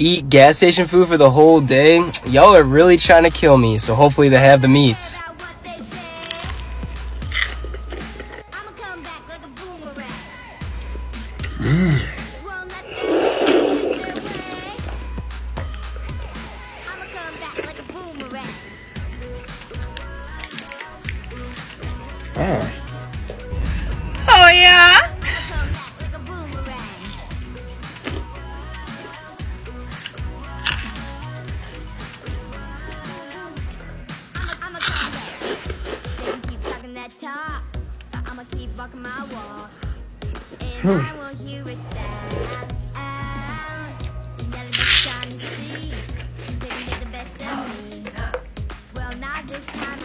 eat gas station food for the whole day, y'all are really trying to kill me, so hopefully they have the meats. Oh. Oh that I'ma keep my. And I sound. Yellow bitch. Didn't get the best of me. Well, not this time.